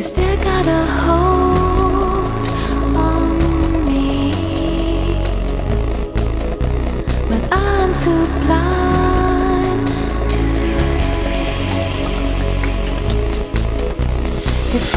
You still got a hold on me, but I'm too blind to see. If